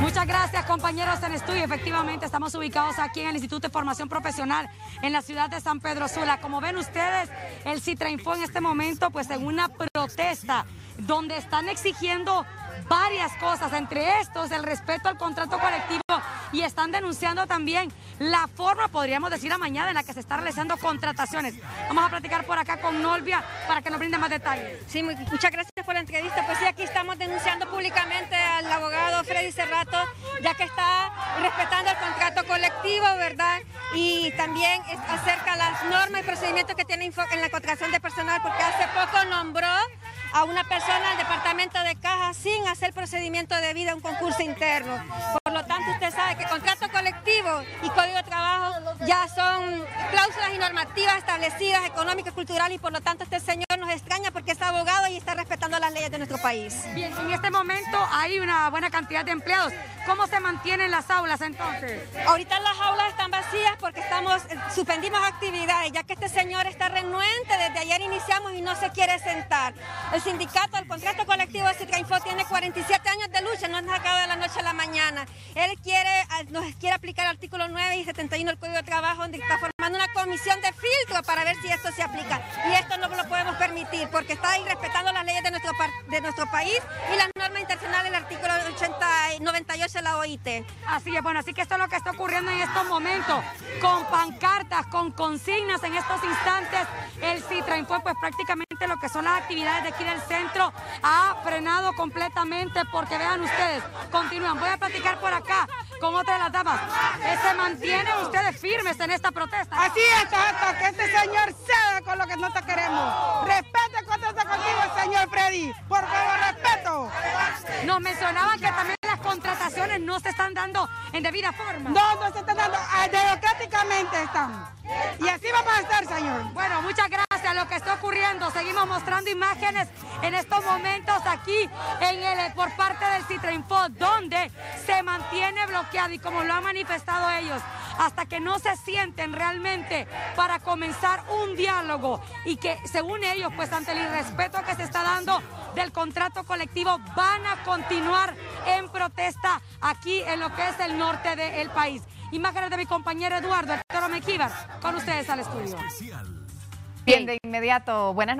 Muchas gracias compañeros en estudio. Efectivamente, estamos ubicados aquí en el Instituto de Formación Profesional en la ciudad de San Pedro Sula. Como ven ustedes, el Citrainfo en este momento, pues en una protesta donde están exigiendo varias cosas, entre estos el respeto al contrato colectivo y están denunciando también la forma, podríamos decir, a mañana en la que se están realizando contrataciones. Vamos a platicar por acá con Nolvia para que nos brinde más detalles. Sí, muchas gracias por la entrevista. Pues sí, aquí estamos denunciando públicamente al abogado Freddy Cerrato, ya que está respetando el contrato colectivo, ¿verdad? Y también acerca las normas y procedimientos que tiene en la contratación de personal, porque hace poco nombró a una persona al departamento de caja sin hacer procedimiento de vida, un concurso interno. Por lo tanto, usted sabe que contrato colectivo y código de trabajo ya son cláusulas y normativas establecidas, económicas, culturales, y por lo tanto este señor nos extraña porque es abogado y está respetando las leyes de nuestro país. Bien, en este momento hay una buena cantidad de empleados. ¿Cómo se mantienen las aulas entonces? Ahorita las aulas están vacías porque estamos eh, suspendimos actividades, ya que este señor está renuente, desde ayer iniciamos y no se quiere sentar. El sindicato, el contrato colectivo de Citrainfo tiene 47 años de lucha, no ha acabado de la noche a la mañana. Él quiere, nos quiere aplicar el artículo 9 y 71 del Código de Trabajo, donde está una comisión de filtro para ver si esto se aplica. Y esto no lo podemos permitir porque está irrespetando las leyes de nuestro, de nuestro país y las normas internacionales del artículo 80, 98 de la OIT. Así es, bueno, así que esto es lo que está ocurriendo en estos momentos, con pancartas, con consignas en estos instantes. El Citrainfo, pues prácticamente lo que son las actividades de aquí del centro ha frenado completamente porque vean ustedes, continúan. Voy a platicar por acá con otra de las damas. ¿Se mantienen ustedes firmes en esta protesta? Así es, hasta que este señor ceda con lo que nosotros queremos. Respete el contrato contigo, señor Freddy. Por favor, respeto. Nos mencionaban que también las contrataciones no se están dando en debida forma. No, no se están dando, ah, democráticamente están. Y así vamos a estar, señor. Bueno, muchas gracias. Lo que está ocurriendo, seguimos mostrando imágenes en estos momentos aquí en el, por parte del Citrainfo, donde se mantiene bloqueado y como lo han manifestado ellos, hasta que no se sienten realmente para comenzar un diálogo y que según ellos, pues ante el irrespeto que se está dando del contrato colectivo, van a continuar en protesta aquí en lo que es el norte del país. Imágenes de mi compañero Eduardo Arturo Mequíbar con ustedes al estudio. De inmediato, buenas noches.